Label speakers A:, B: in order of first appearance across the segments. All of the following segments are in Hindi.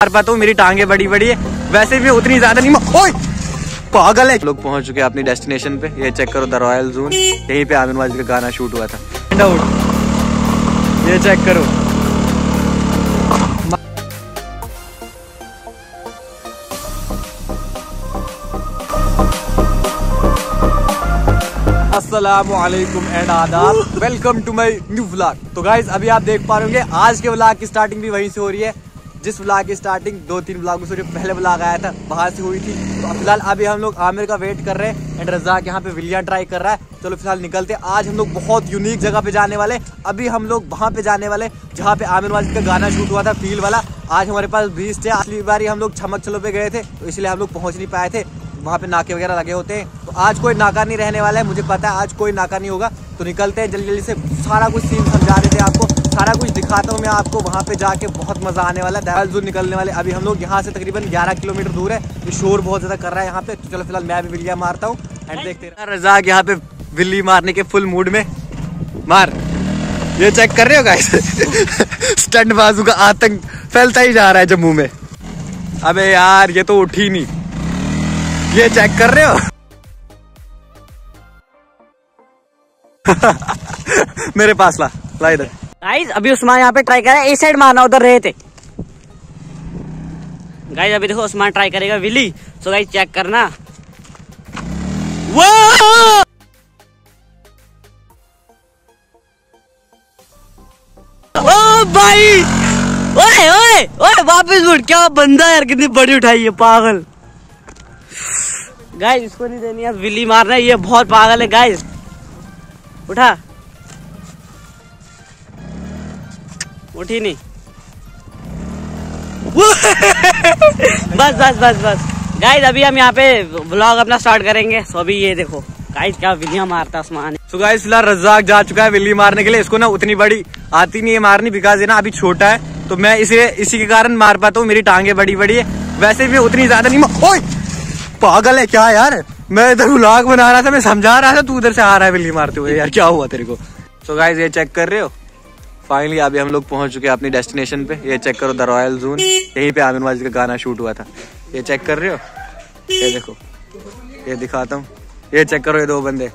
A: मार पाता हूँ मेरी टांगे बड़ी बड़ी है। वैसे भी उतनी ज़्यादा नहीं ओए! पागल है। लोग पहुँच चुके हैं अपनी डेस्टिनेशन पे। ये चेक करो द रॉयल जोन। यहीं पे आमिर वाजिद का गाना शूट हुआ था। ये चेक करो। एंड आदाब। Welcome to my new vlog तो गाइज़ अभी आप देख पा रहे होंगे आज के व्लॉग की स्टार्टिंग भी वहीं से हो रही है। जिस व्लॉग की स्टार्टिंग दो तीन व्लॉग से पहले व्लॉग आया था, बाहर से हुई थी। तो फ़िलहाल अभी हम लोग आमिर का वेट कर रहे हैं एंड रजाक यहाँ पे विलिया ट्राई कर रहा है। चलो फ़िलहाल निकलते आज हम लोग बहुत यूनिक जगह पे जाने वाले अभी हम लोग वहाँ पे जाने वाले जहाँ पे आमिर वाजिद का गाना शूट हुआ था फील वाला। आज हमारे पास बीस थे अगली बार हम लोग छमक चलो पे गए थे तो इसलिए हम लोग पहुँच नहीं पाए थे। वहाँ पे नाके वगैरह लगे होते हैं। तो आज कोई नाका नहीं रहने वाला है, मुझे पता है आज कोई नाका नहीं होगा। तो निकलते हैं जल्दी जल्दी से। सारा कुछ सीन समझा रहे थे आपको सारा कुछ दिखाता हूँ मैं आपको। वहाँ पे जाके बहुत मज़ा आने वाला है। जूर निकलने वाले। अभी हम लोग यहाँ से तकरीबन 11 किलोमीटर दूर है। ये शोर बहुत ज़्यादा कर रहा है यहाँ पे। तो चलो फ़िलहाल मैं भी विलिया मारता हूँ एंड देखते हैं। रजाक यहाँ पे बिल्ली मारने के फुल मूड में। मार। ये चेक कर रहे हो गाइस स्टंट बाजू का आतंक फैलता ही जा रहा है जम्मू में। अबे यार ये तो उठी नहीं। ये चेक कर रहे हो? मेरे पास ला। ला इधर।
B: गाइस अभी उस्मान यहाँ पे ट्राई करा इस साइड मारना, उधर रहे थे। गाइस अभी देखो, उस्मान ट्राई करेगा विली सो गाइस चेक करना। ओए वापस उठ क्या बंदा यार, कितनी बड़ी उठाई है, पागल। गाइस इसको नहीं देनी है। विली मारना है, ये बहुत पागल है गाइस उठा। उठी नहीं। बस बस बस बस। गाइस अभी हम यहाँ पे ब्लॉग अपना स्टार्ट करेंगे। सो अभी ये देखो गाइस क्या विलियाँ मारता आसमान।
A: सो गाइस फ़िलहाल रजाक जा चुका है विल्ली मारने के लिए। इसको ना उतनी बड़ी आती नहीं है मारनी बिकॉज़ ना अभी छोटा है। तो मैं इसे, इसी के कारण मार पाता हूँ। मेरी टांगे बड़ी बड़ी है। वैसे भी उतनी ज़्यादा नहीं ओए! पागल है क्या यार? मैं इधर व्लॉग बना रहा था, मैं समझा रहा था, तू उधर से आ रहा है बिल्ली मारते हुए। यार, क्या हुआ तेरे को? सो so गाइस ये चेक कर रहे हो? फाइनली अभी हम लोग पहुँच चुके हैं अपनी डेस्टिनेशन पे। ये चेक करो द रॉयल जोन यहीं पे आमिर वाजिद का गाना शूट हुआ था। ये चेक कर रहे हो? ये देखो। ये दिखाता हूँ। ये चेक करो, ये दो बंदे।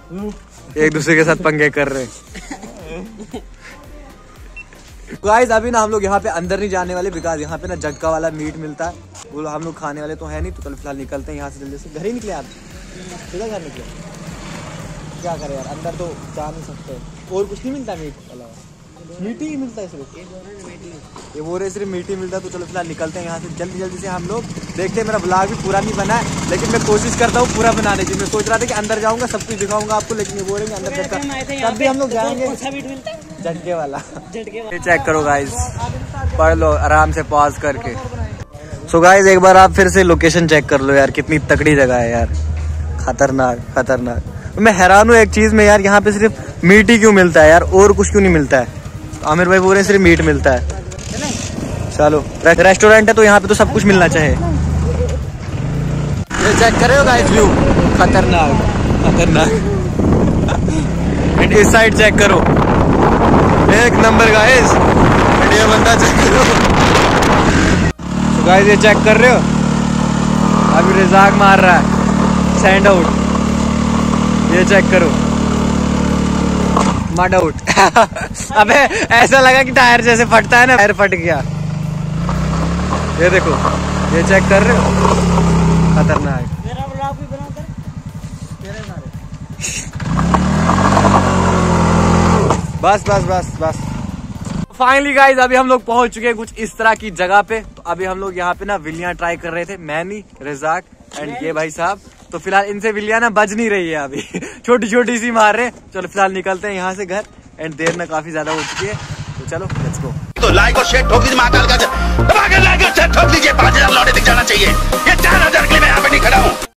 A: एक दूसरे के साथ पंगे कर रहे हैं। गाइस अभी ना हम लोग यहाँ पे अंदर नहीं जाने वाले बिकॉज़ यहाँ पे ना जटका वाला मीट मिलता है। वो हम लोग खाने वाले तो है नहीं तो कल फ़िलहाल निकलते हैं यहाँ से जल्दी से। घर ही निकले आप। किधर घर निकले? क्या करें यार, अंदर तो जा नहीं सकते। और कुछ नहीं मिलता मीट अलावा। मीठी ही मिलता है सिर्फ़। ये वो रहे सिर्फ़ मीठी मिलता है तो चलो फ़िलहाल निकलते हैं यहाँ से। जल्दी जल्दी से हम लोग देखते हैं मेरा ब्लॉग भी पूरा नहीं बना है लेकिन मैं कोशिश करता हूँ पूरा बनाने की। मैं सोच रहा था कि अंदर जाऊँगा सब कुछ दिखाऊँगा आपको लेकिन ये बोलेंगे अंदर तब भी हम लोग जाएँगे। झटके वाला। ये चेक करो गाइज़ पढ़ लो आराम से पॉज करके। सो गाइज़ एक बार आप फिर से लोकेशन चेक कर लो यार कितनी तकड़ी जगह है यार। खतरनाक खतरनाक। मैं हैरान हूँ एक चीज़ में यार यहाँ पे सिर्फ़ ही क्यों मिलता है यार? और कुछ क्यों नहीं मिलता है? आमिर भाई बोल रहे सिर्फ़ मीट मिलता है। चलो रेस्टोरेंट है तो यहाँ पे तो सब कुछ मिलना चाहिए। ये चेक करे गाइस व्यू खतरनाक खतरनाक। इस साइड चेक करो। एक नंबर गाइस ये बंदा चेक करो। तो गाइस ये चेक कर रहे हो? अभी रिजाक मार रहा है। सैंड आउट ये चेक करो। मड आउट अबे ऐसा लगा कि टायर जैसे फटता है ना टायर फट गया। ये देखो ये चेक कर रहे हो? खतरनाक। बस बस बस बस। फाइनली गाइज़ अभी हम लोग पहुँच चुके हैं कुछ इस तरह की जगह पे। तो अभी हम लोग यहाँ पे ना विलिया ट्राई कर रहे थे मैनी रिजाक एंड ये भाई साहब। तो फ़िलहाल इनसे विलिया ना बज नहीं रही है अभी। छोटी छोटी सी मार रहे चलो फ़िलहाल निकलते हैं यहाँ से घर। एंड देर ना काफ़ी ज़्यादा हो चुकी है। तो चलो लेट्स गो
C: तो लाइक और शेयर ठोक दीजिए महाकाल का लाइक और शेयर ठोक दीजिए। पाँच हज़ार लौटे दिख जाना चाहिए। ये चार हज़ार के लिए मैं यहाँ पे नहीं खड़ा हूँ।